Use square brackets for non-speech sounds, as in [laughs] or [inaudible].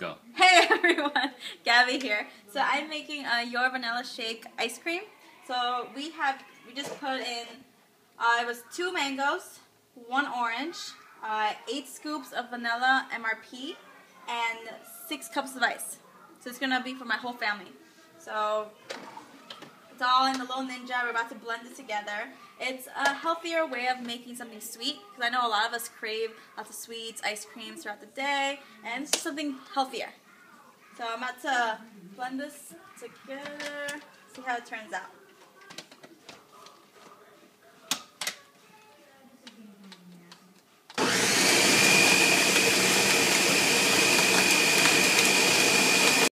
Go. Hey [laughs] everyone, Gabby here. So I'm making a Your Vanilla Shake ice cream. So we have, we just put in, uh, it was two mangoes, one orange, uh, eight scoops of vanilla MRP, and six cups of ice. So it's gonna be for my whole family. So all in the Little Ninja. We're about to blend it together. It's a healthier way of making something sweet because I know a lot of us crave lots of sweets, ice creams throughout the day, and it's just something healthier. So I'm about to blend this together, see how it turns out.